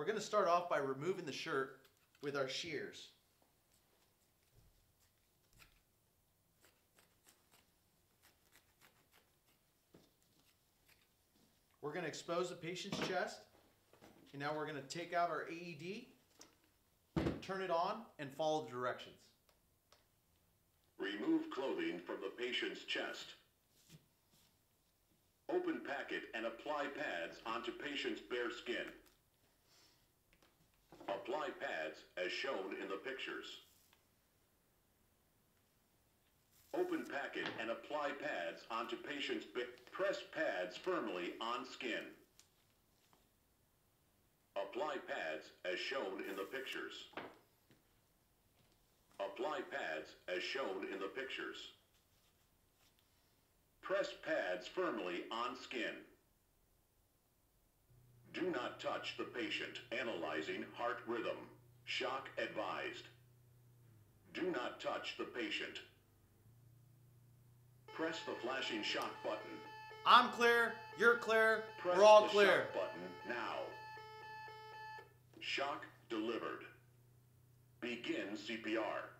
We're gonna start off by removing the shirt with our shears. We're gonna expose the patient's chest, and now we're gonna take out our AED, turn it on, and follow the directions. Remove clothing from the patient's chest. Open packet and apply pads onto patient's bare skin. Apply pads as shown in the pictures. Open packet and apply pads onto patient's ba- press pads firmly on skin. Apply pads as shown in the pictures. Apply pads as shown in the pictures. Press pads firmly on skin. Do not touch the patient. Analyzing heart rhythm. Shock advised. Do not touch the patient. Press the flashing shock button. I'm clear, you're clear, Press we're all the clear. shock button now. Shock delivered. Begin CPR.